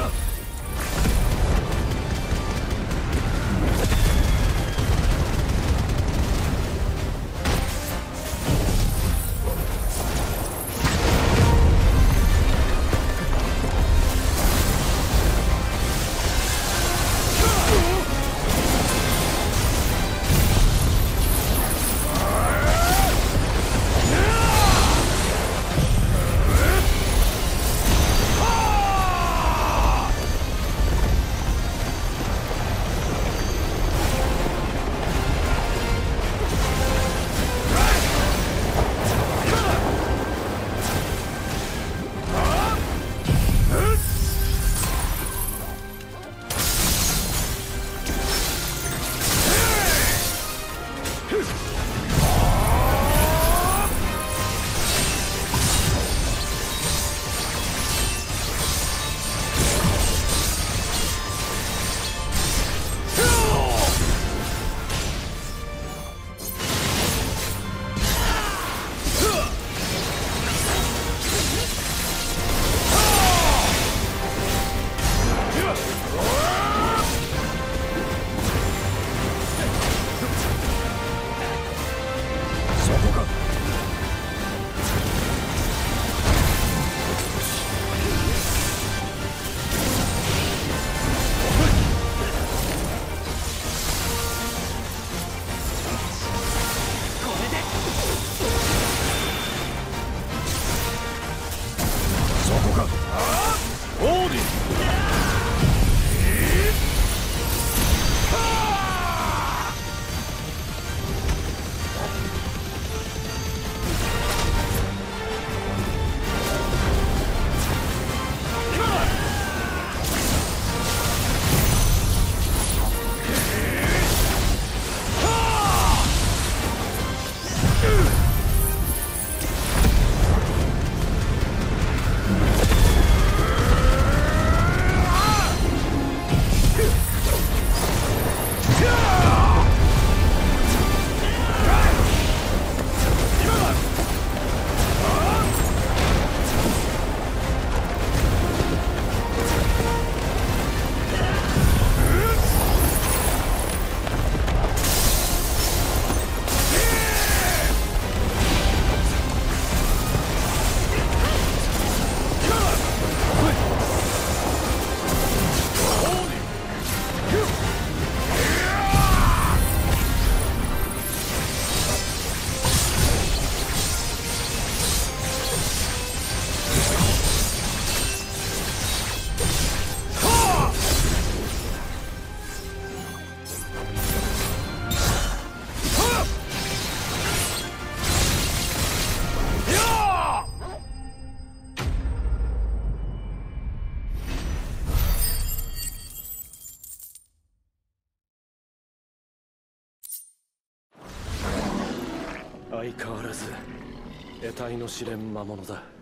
done. 相変わらず得体の試練魔物だ。